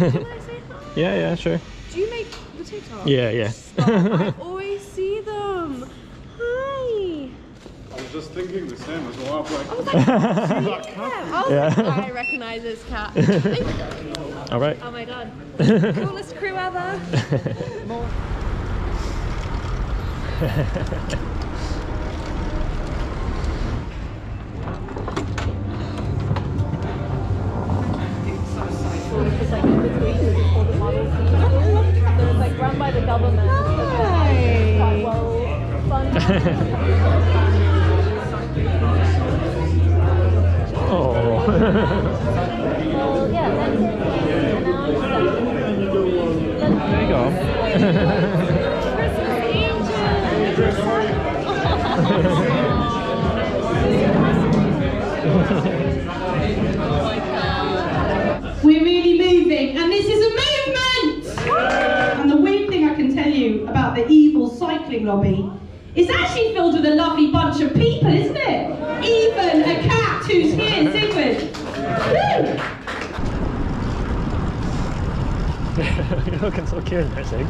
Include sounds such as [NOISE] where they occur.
I say hi? Yeah, yeah, sure. Do you make the TikTok? Yeah, yeah. Stop, [LAUGHS] I always see them. Hi. I was just thinking the same as well. I'm like, I was like, [LAUGHS] yeah. I was Yeah. like, I recognize this cat. [LAUGHS] All right. oh my god. Coolest crew ever. It's like in between all the models. So it's like run by the government. Quite well. Oh. There you go. We're really moving, and this is a movement! And the weird thing I can tell you about the evil cycling lobby, it's actually filled with a lovely bunch of people, isn't it? Even a cat who's here. Woo! You're looking so cute in there, Sig.